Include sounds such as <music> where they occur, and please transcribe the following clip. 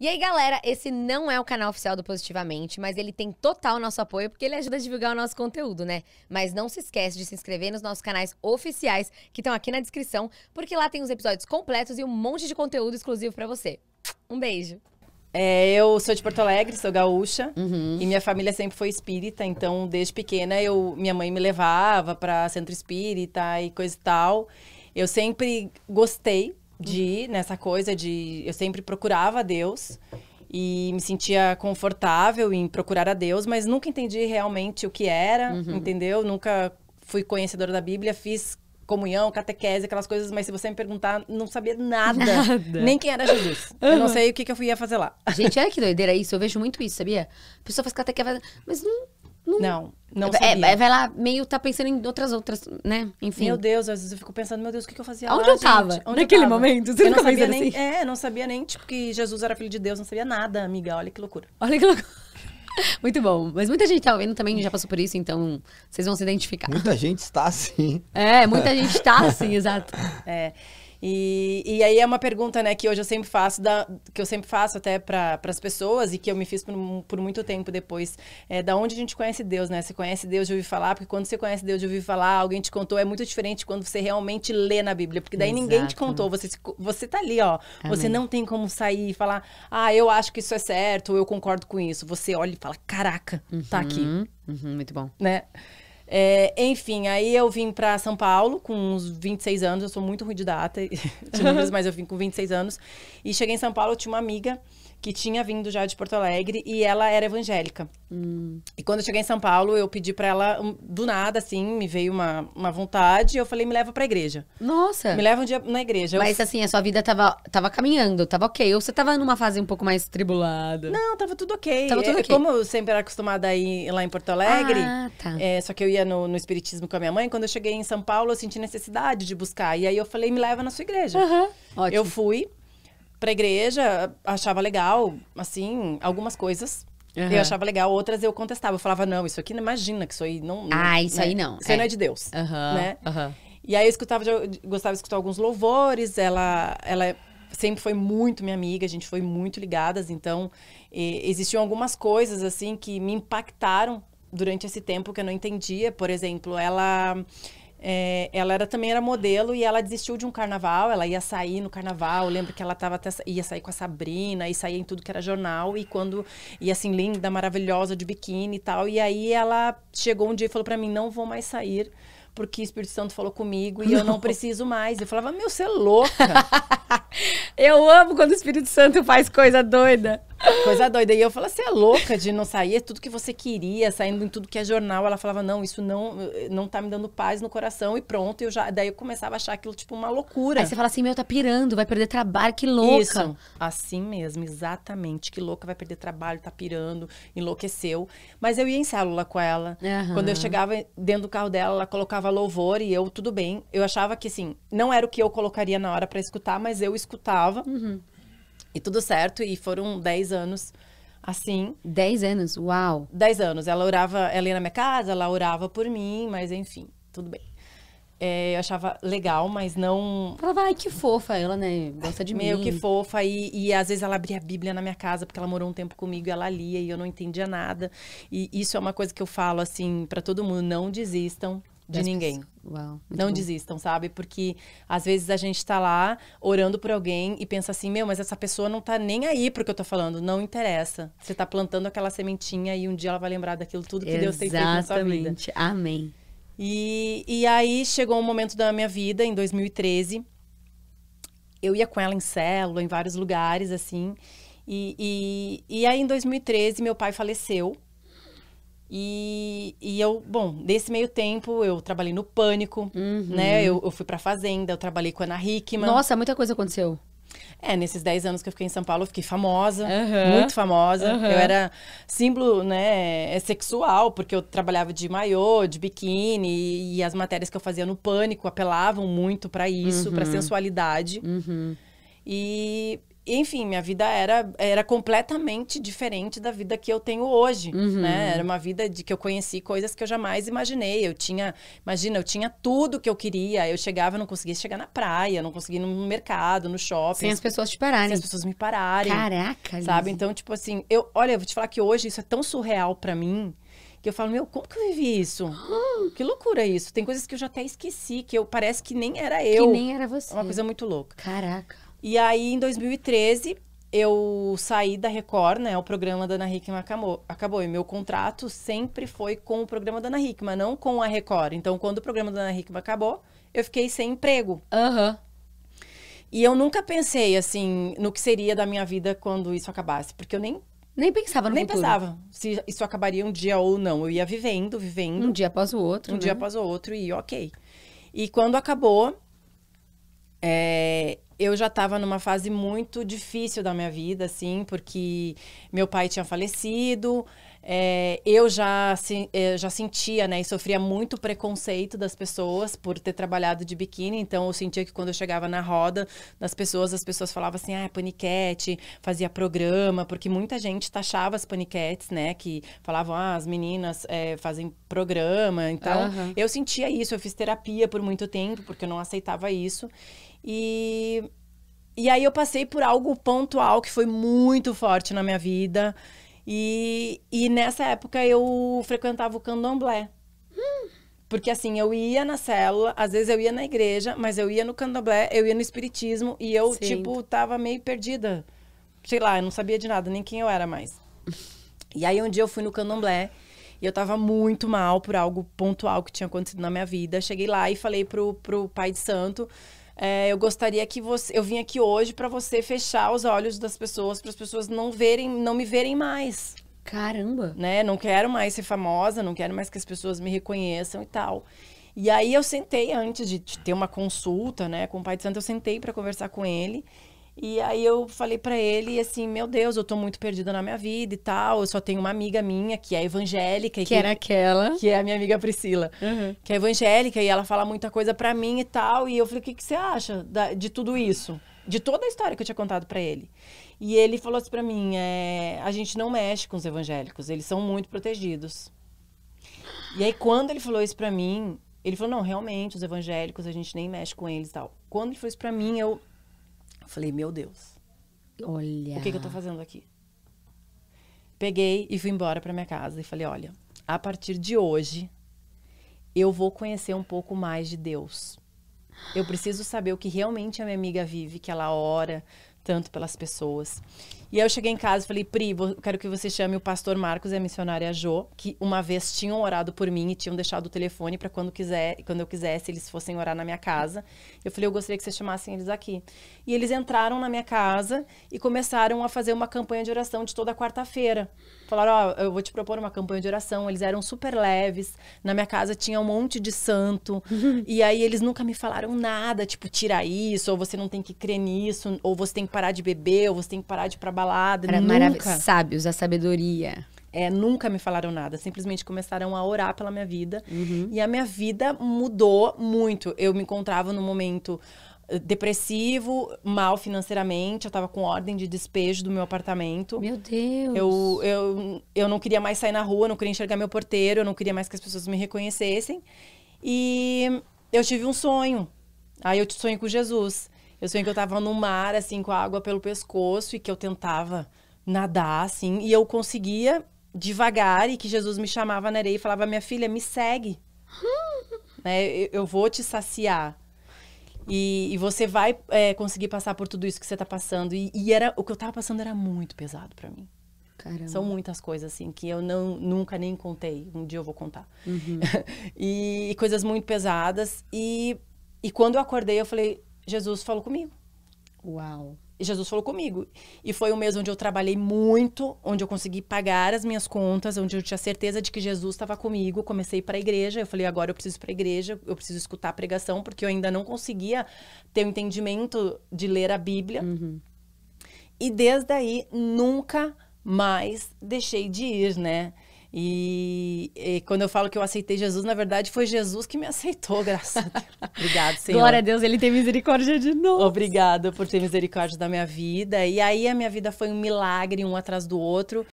E aí, galera, esse não é o canal oficial do Positivamente, mas ele tem total nosso apoio porque ele ajuda a divulgar o nosso conteúdo, né? Mas não se esquece de se inscrever nos nossos canais oficiais que estão aqui na descrição, porque lá tem os episódios completos e um monte de conteúdo exclusivo para você. Um beijo. É, eu sou de Porto Alegre, sou gaúcha uhum. e minha família sempre foi espírita, então desde pequena eu, minha mãe me levava para centro espírita e coisa e tal. Eu sempre gostei de ir nessa coisa de. Eu sempre procurava Deus e me sentia confortável em procurar a Deus, mas nunca entendi realmente o que era, uhum. entendeu? Nunca fui conhecedora da Bíblia, fiz comunhão, catequese, aquelas coisas, mas se você me perguntar, não sabia nada. <laughs> nada. Nem quem era Jesus. Uhum. Eu não sei o que, que eu ia fazer lá. Gente, olha que doideira isso. Eu vejo muito isso, sabia? A pessoa faz catequese, mas não não, não, não é, é, vai lá, meio tá pensando em outras outras, né? Enfim. Meu Deus, às vezes eu fico pensando, meu Deus, o que, que eu fazia Onde lá, eu tava? Gente? Onde naquele eu tava? momento? Você eu não sabia nem, assim? É, não sabia nem, tipo, que Jesus era filho de Deus, não sabia nada, amiga. Olha que loucura. Olha que loucura. <laughs> Muito bom. Mas muita gente tá ouvindo também já passou por isso, então vocês vão se identificar. Muita gente está assim. É, muita gente está assim, <laughs> exato. É. E, e aí é uma pergunta, né, que hoje eu sempre faço, da, que eu sempre faço até para as pessoas e que eu me fiz por, por muito tempo depois. É, da onde a gente conhece Deus, né? Você conhece Deus de ouvir falar, porque quando você conhece Deus de ouvir falar, alguém te contou, é muito diferente quando você realmente lê na Bíblia, porque daí Exato. ninguém te contou, você, você tá ali, ó. Amém. Você não tem como sair e falar, ah, eu acho que isso é certo, ou eu concordo com isso. Você olha e fala, caraca, uhum, tá aqui. Uhum, uhum muito bom. Né? É, enfim, aí eu vim para São Paulo com uns 26 anos. Eu sou muito ruim de data, <laughs> mas eu vim com 26 anos. E cheguei em São Paulo, eu tinha uma amiga que tinha vindo já de Porto Alegre e ela era evangélica. Hum. E quando eu cheguei em São Paulo, eu pedi para ela, do nada, assim, me veio uma, uma vontade, eu falei, me leva pra igreja. Nossa! Me leva um dia na igreja. Mas eu... assim, a sua vida tava, tava caminhando, tava ok? Ou você tava numa fase um pouco mais tribulada? Não, tava tudo ok. Tava tudo é, ok. Como eu sempre era acostumada a ir lá em Porto Alegre, ah, tá. é, só que eu ia no, no Espiritismo com a minha mãe, quando eu cheguei em São Paulo, eu senti necessidade de buscar. E aí eu falei, me leva na sua igreja. Uhum. Ótimo. Eu fui, pra igreja, achava legal, assim, algumas coisas. Uhum. Eu achava legal, outras eu contestava. Eu falava, não, isso aqui não imagina que isso aí não. Ah, isso né? aí não. Isso é. aí não é de Deus. Uhum. Né? Uhum. E aí eu escutava, eu gostava de escutar alguns louvores. Ela, ela sempre foi muito minha amiga, a gente foi muito ligadas. Então, e, existiam algumas coisas, assim, que me impactaram durante esse tempo que eu não entendia. Por exemplo, ela é, ela era, também era modelo e ela desistiu de um carnaval, ela ia sair no carnaval. Eu lembro que ela tava até, ia sair com a Sabrina e saía em tudo que era jornal. E quando ia assim, linda, maravilhosa, de biquíni e tal. E aí ela chegou um dia e falou para mim: não vou mais sair porque o Espírito Santo falou comigo e eu não preciso mais. Eu falava, meu, você é louca. <laughs> eu amo quando o Espírito Santo faz coisa doida. Coisa doida. E eu falava, você é louca de não sair, é tudo que você queria, saindo em tudo que é jornal. Ela falava, não, isso não, não tá me dando paz no coração e pronto. Eu já, daí eu começava a achar aquilo tipo uma loucura. Aí você fala assim, meu, tá pirando, vai perder trabalho, que louca. Isso, assim mesmo, exatamente. Que louca, vai perder trabalho, tá pirando, enlouqueceu. Mas eu ia em célula com ela. Uhum. Quando eu chegava dentro do carro dela, ela colocava louvor e eu, tudo bem. Eu achava que, assim, não era o que eu colocaria na hora para escutar, mas eu escutava. Uhum. E tudo certo, e foram 10 anos assim. 10 anos? Uau! 10 anos. Ela orava, ela ia na minha casa, ela orava por mim, mas enfim, tudo bem. É, eu achava legal, mas não. Falava, ai, que fofa ela, né? Gosta de Meio mim. Meio que fofa. E, e às vezes ela abria a Bíblia na minha casa, porque ela morou um tempo comigo e ela lia e eu não entendia nada. E isso é uma coisa que eu falo, assim, para todo mundo: não desistam de ninguém. Uau, não bom. desistam, sabe? Porque às vezes a gente tá lá orando por alguém e pensa assim: meu, mas essa pessoa não tá nem aí pro que eu tô falando. Não interessa. Você tá plantando aquela sementinha e um dia ela vai lembrar daquilo tudo que Exatamente. Deus tem feito na sua vida. Amém. E, e aí chegou um momento da minha vida, em 2013. Eu ia com ela em célula, em vários lugares, assim. E, e, e aí, em 2013, meu pai faleceu. E, e eu, bom, desse meio tempo eu trabalhei no Pânico, uhum. né? Eu, eu fui pra Fazenda, eu trabalhei com a Ana Hickman. Nossa, muita coisa aconteceu. É, nesses 10 anos que eu fiquei em São Paulo, eu fiquei famosa, uhum. muito famosa. Uhum. Eu era símbolo, né, sexual, porque eu trabalhava de maiô, de biquíni, e as matérias que eu fazia no Pânico apelavam muito para isso, uhum. para sensualidade. Uhum. E enfim, minha vida era, era completamente diferente da vida que eu tenho hoje, uhum. né? Era uma vida de que eu conheci coisas que eu jamais imaginei. Eu tinha, imagina, eu tinha tudo que eu queria. Eu chegava, não conseguia chegar na praia, não conseguia ir no mercado, no shopping. Sem as pessoas te pararem. Sem as pessoas me pararem. Caraca, Sabe? Então, tipo assim, eu, olha, eu vou te falar que hoje isso é tão surreal para mim que eu falo, meu, como que eu vivi isso? <gasps> que loucura isso. Tem coisas que eu já até esqueci, que eu parece que nem era eu. Que nem era você. É uma coisa muito louca. Caraca. E aí, em 2013, eu saí da Record, né? O programa da Ana Hickman acabou, acabou. E meu contrato sempre foi com o programa da Ana Hickman, não com a Record. Então, quando o programa da Ana Hickman acabou, eu fiquei sem emprego. Aham. Uhum. E eu nunca pensei, assim, no que seria da minha vida quando isso acabasse. Porque eu nem... Nem pensava no Nem futuro. pensava se isso acabaria um dia ou não. Eu ia vivendo, vivendo. Um dia após o outro, Um né? dia após o outro e ok. E quando acabou, é, eu já estava numa fase muito difícil da minha vida, assim, porque meu pai tinha falecido, é, eu já, é, já sentia, né, e sofria muito preconceito das pessoas por ter trabalhado de biquíni, então eu sentia que quando eu chegava na roda das pessoas, as pessoas falavam assim, ah, paniquete, fazia programa, porque muita gente taxava as paniquetes, né, que falavam, ah, as meninas é, fazem programa, então uhum. eu sentia isso, eu fiz terapia por muito tempo, porque eu não aceitava isso, e, e aí eu passei por algo pontual que foi muito forte na minha vida. E, e nessa época eu frequentava o candomblé. Porque assim, eu ia na célula, às vezes eu ia na igreja, mas eu ia no candomblé, eu ia no espiritismo e eu, Sim. tipo, tava meio perdida. Sei lá, eu não sabia de nada, nem quem eu era mais. E aí um dia eu fui no candomblé e eu tava muito mal por algo pontual que tinha acontecido na minha vida. Cheguei lá e falei pro, pro pai de santo é, eu gostaria que você. Eu vim aqui hoje para você fechar os olhos das pessoas, para as pessoas não verem, não me verem mais. Caramba! Né? Não quero mais ser famosa, não quero mais que as pessoas me reconheçam e tal. E aí eu sentei antes de, de ter uma consulta, né, com o Pai de Santo, eu sentei para conversar com ele. E aí eu falei para ele assim, meu Deus, eu tô muito perdida na minha vida e tal. Eu só tenho uma amiga minha que é evangélica. Que, que era aquela. Que é a minha amiga Priscila. Uhum. Que é evangélica e ela fala muita coisa para mim e tal. E eu falei, o que, que você acha de tudo isso? De toda a história que eu tinha contado para ele. E ele falou assim pra mim, é, a gente não mexe com os evangélicos, eles são muito protegidos. E aí quando ele falou isso pra mim, ele falou, não, realmente, os evangélicos, a gente nem mexe com eles e tal. Quando ele falou isso pra mim, eu Falei, meu Deus. Olha. O que, que eu tô fazendo aqui? Peguei e fui embora para minha casa e falei, olha, a partir de hoje eu vou conhecer um pouco mais de Deus. Eu preciso saber o que realmente a minha amiga vive, que ela ora tanto pelas pessoas. E aí eu cheguei em casa e falei, Pri, vou, quero que você chame o pastor Marcos e a missionária Jo, que uma vez tinham orado por mim e tinham deixado o telefone para quando quiser, quando eu quisesse, eles fossem orar na minha casa. Eu falei, eu gostaria que vocês chamassem eles aqui. E eles entraram na minha casa e começaram a fazer uma campanha de oração de toda quarta-feira. Falaram, ó, oh, eu vou te propor uma campanha de oração. Eles eram super leves. Na minha casa tinha um monte de santo. <laughs> e aí eles nunca me falaram nada, tipo, tira isso, ou você não tem que crer nisso, ou você tem que parar de beber, ou você tem que parar de ir pra balada. Era nunca. Sábios, a sabedoria. É, nunca me falaram nada, simplesmente começaram a orar pela minha vida. Uhum. E a minha vida mudou muito. Eu me encontrava num momento eh, depressivo, mal financeiramente, eu tava com ordem de despejo do meu apartamento. Meu Deus! Eu, eu, eu não queria mais sair na rua, não queria enxergar meu porteiro, eu não queria mais que as pessoas me reconhecessem. E eu tive um sonho. Aí eu sonhei com Jesus. Eu sonhei que eu tava no mar, assim, com a água pelo pescoço e que eu tentava nadar, assim, e eu conseguia devagar e que Jesus me chamava na areia e falava: Minha filha, me segue. <laughs> né? eu, eu, vou te saciar. E, e você vai é, conseguir passar por tudo isso que você tá passando. E, e, era o que eu tava passando era muito pesado para mim. Caramba. São muitas coisas, assim, que eu não, nunca nem contei. Um dia eu vou contar. Uhum. <laughs> e, e coisas muito pesadas. E, e quando eu acordei, eu falei: Jesus falou comigo. Uau. Jesus falou comigo. E foi o mês onde eu trabalhei muito, onde eu consegui pagar as minhas contas, onde eu tinha certeza de que Jesus estava comigo. Comecei para a igreja. Eu falei, agora eu preciso para a igreja, eu preciso escutar a pregação, porque eu ainda não conseguia ter o um entendimento de ler a Bíblia. Uhum. E desde aí, nunca mais deixei de ir, né? E, e, quando eu falo que eu aceitei Jesus, na verdade foi Jesus que me aceitou, <laughs> graças a Deus. Obrigado, Senhor. Glória a Deus, ele tem misericórdia de nós. Obrigada por ter misericórdia da minha vida. E aí a minha vida foi um milagre, um atrás do outro.